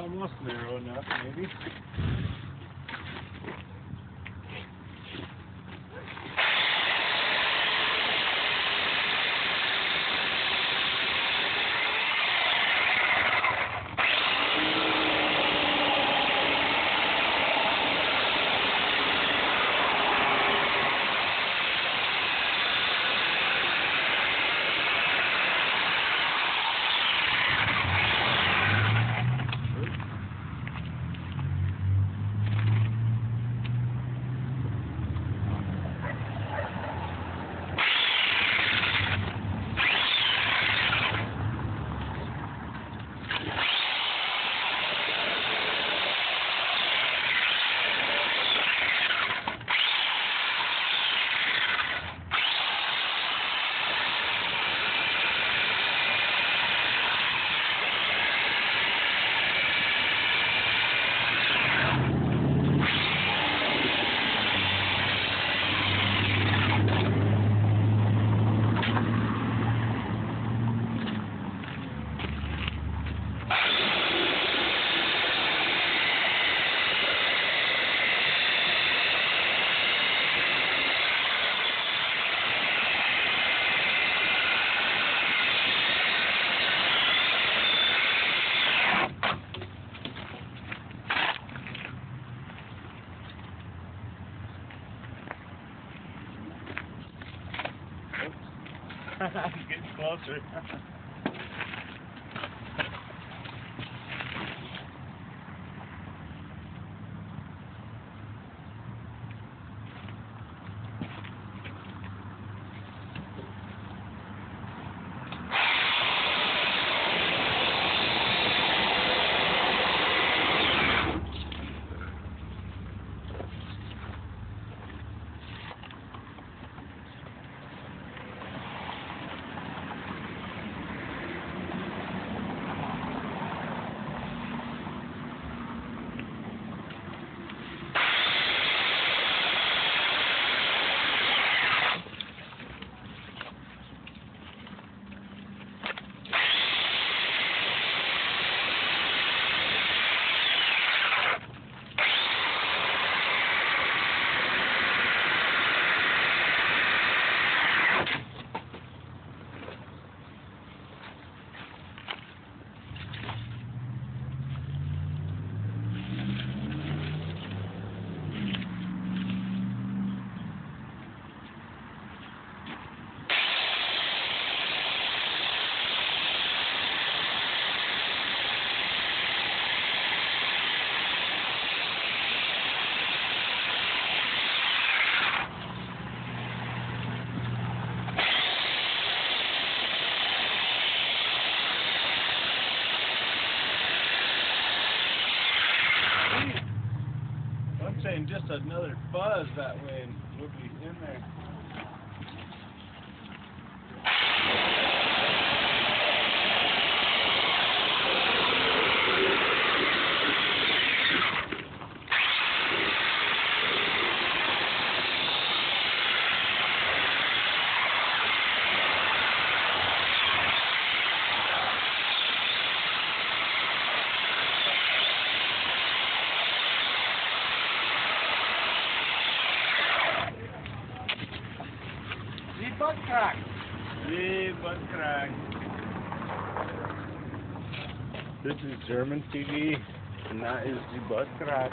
almost narrow enough, maybe. Getting closer. Saying just another buzz that way and be in there. Crack. This is German TV, and that is the butt crack.